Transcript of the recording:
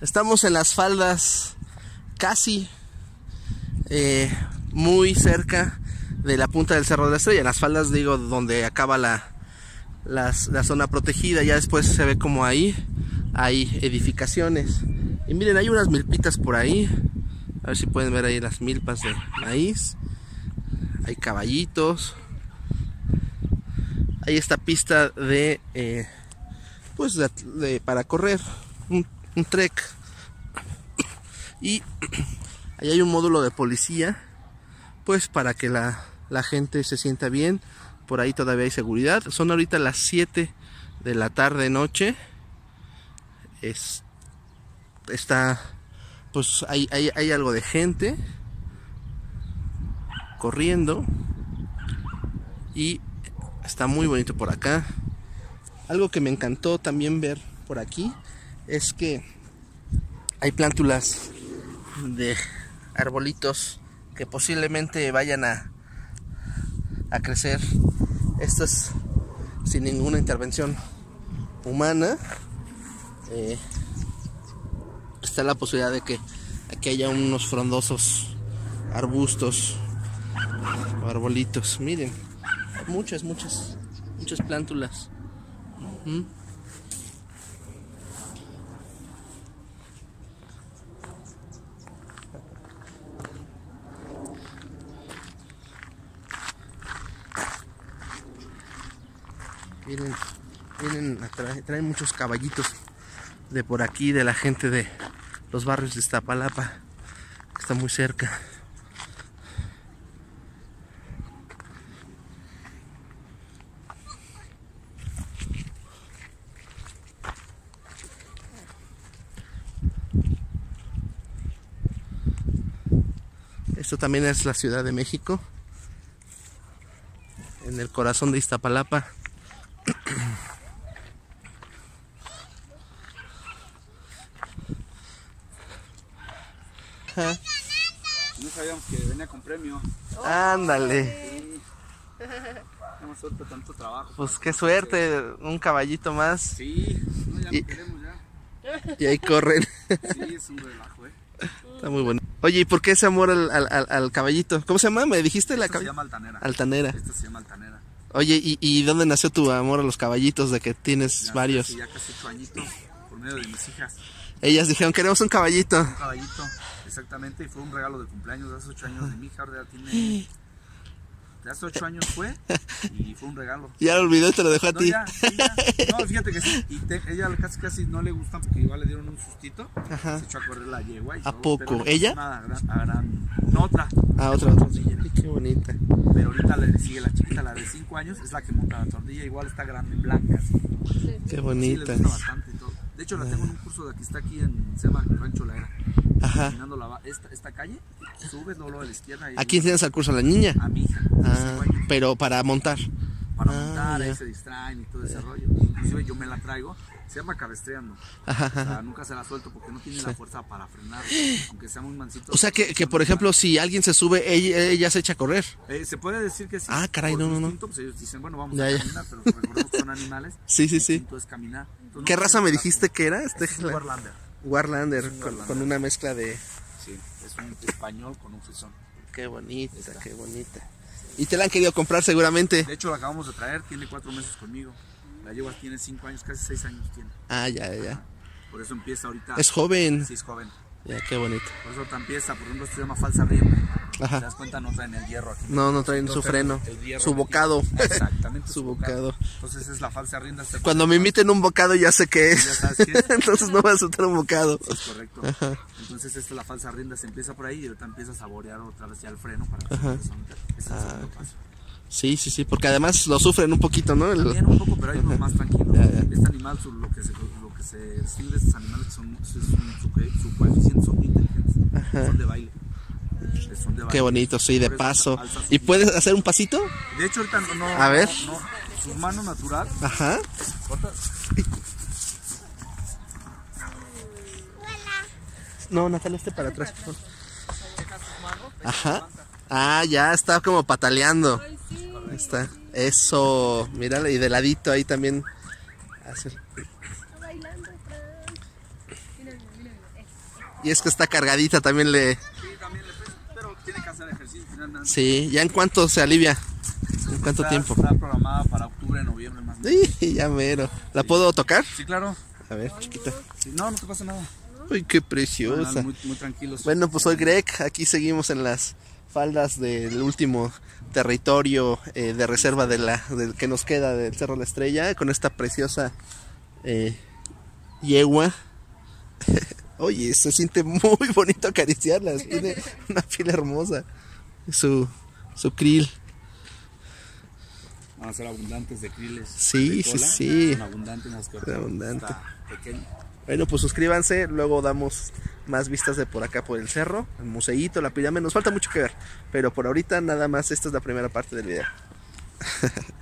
estamos en las faldas casi eh, muy cerca de la punta del Cerro de la Estrella. En las faldas, digo, donde acaba la, la zona protegida. Ya después se ve como ahí hay edificaciones. Y miren, hay unas milpitas por ahí. A ver si pueden ver ahí las milpas de maíz. Hay caballitos. Hay esta pista de, eh, pues, para correr, un, un trek. Y ahí hay un módulo de policía, pues, para que la, la gente se sienta bien. Por ahí todavía hay seguridad. Son ahorita las 7 de la tarde noche. Es, está, pues hay, hay, hay algo de gente corriendo. Y está muy bonito por acá. Algo que me encantó también ver por aquí es que hay plántulas de arbolitos que posiblemente vayan a, a crecer. Esto es sin ninguna intervención humana. Eh, está la posibilidad de que aquí haya unos frondosos arbustos o arbolitos. Miren, muchas, muchas, muchas plántulas. Miren, miren, traen, muchos caballitos de por aquí, de la gente de los barrios de Iztapalapa, que está muy cerca. Esto también es la Ciudad de México, en el corazón de Iztapalapa. No sabíamos que venía con premio. Ándale. Hemos suerte tanto trabajo. Pues qué suerte, un caballito más. Sí, no, ya y, queremos ya. Y ahí corren. Sí, es un relajo, eh. Está muy bueno. Oye, ¿y por qué ese amor al, al, al caballito? ¿Cómo se llama? ¿Me dijiste la Esta se llama altanera. Altanera. Esta se llama altanera. Oye, ¿y, ¿y dónde nació tu amor a los caballitos de que tienes ya, varios? Sí, ya casi ocho añitos, por medio de mis hijas. Ellas dijeron, queremos un caballito. Un caballito, exactamente, y fue un regalo de cumpleaños de hace ocho años de mi hija, ahora ya tiene... De hace ocho años fue, y fue un regalo. Ya lo olvidó y te lo dejó a No, ti. ya, ya. No, fíjate que sí, y te- ella casi casi no le gustan porque igual le dieron un sustito. Ajá. Se echó a correr la yegua y ¿A todo, poco? ¿Ella? nada, gran- a gran- no, otra. Ah, otra, otra. Qué bonita. Pero ahorita le sigue la chiquita, la de 5 años, es la que monta la tordilla, igual está grande, blanca. así. Qué Sí, le bonita. gusta bastante y todo. De hecho, la tengo en un curso de aquí, está aquí en, se llama Rancho La Era. Ajá. Caminando la, va- esta, esta calle, subes, luego a la izquierda. Y ¿A quién tienes al curso? ¿A la niña? A mi hija, Ah, pero para montar. para ah, montar, ahí ya. se distraen y todo ese rollo. Inclusive yo me la traigo, se llama cabestreando. Ajá, O sea, nunca se la suelto porque no tiene la fuerza para frenar, aunque sea muy mansito. O sea que, que, por ejemplo, si alguien se sube, ella, ella se echa a correr. Eh, se puede decir que sí. Ah, caray, no, no, no. Pues ellos dicen, bueno, vamos Ya, a ya. caminar, pero recordemos que son animales. Sí, sí, sí. es caminar. Entonces, ¿Qué no raza me dijiste que era? Este Es un Warlander. Warlander, Es un con, Warlander. con una mezcla de... Sí, es un español con un frisón. Qué bonita, Esta. qué bonita. Y te la han querido comprar seguramente. De hecho, la acabamos de traer, tiene cuatro meses conmigo. La yegua tiene cinco años, casi seis años tiene. Ah, ya, ya. Por eso empieza ahorita. Es joven. Sí, es joven. Ya, qué bonito. Por eso empieza, por ejemplo, esto se llama falsa rienda. Ajá. ¿Te das cuenta? No traen el hierro aquí. No, no traen su freno, el hierro su aquí. bocado. Exactamente. Su bocado. Entonces es la falsa rienda. se- Cuando me inviten un bocado ya sé qué Ya es. sabes qué es. Entonces no voy a soltar un bocado. Es correcto. Entonces esta es la falsa rienda, se empieza por ahí y ahorita empieza a saborear otra vez ya el freno para que se empiece a meter. Ese es el Ah, segundo paso. Sí, sí, sí, porque además lo sufren un poquito, ¿no? El- También un poco, pero hay unos más tranquilos. Ya, ya. Este animal, lo que se, lo que se de estos animales son, es un, su, su coeficiente son inteligentes. Son de baile. Son de baile. Qué bonito, sí, de paso. ¿Y puedes hacer un pasito? De hecho, ahorita no. no A ver. No, no, su mano natural. Ajá. corta, No, Natalia, este para atrás, por favor. Ajá. Ah, ya está como pataleando. Está. Eso. Mírale, y de ladito ahí también. hace- Y es que está cargadita, también le... Sí, también le pesa, pero tiene que hacer ejercicio. Sí, ¿ya en cuánto se alivia? ¿En cuánto Está- tiempo? Está programada para octubre, noviembre más. Sí, ya mero. ¿La puedo tocar? Sí, claro. A ver, chiquita. Sí, no, no te pasa nada. Uy, qué preciosa. Muy, muy tranquilos. Bueno, pues soy Greg. Aquí seguimos en las faldas del último territorio eh, de reserva de la, del que nos queda del Cerro La Estrella con esta preciosa eh, yegua. Oye, se siente muy bonito acariciarlas. Tiene una piel hermosa. Su, su krill. Van a ser abundantes de kriles. Sí, de sí, cola. sí. Abundantes Abundante. Bueno, pues suscríbanse, luego damos más vistas de por acá por el cerro, el museíto, la pirámide, nos falta mucho que ver, pero por ahorita nada más, esta es la primera parte del video.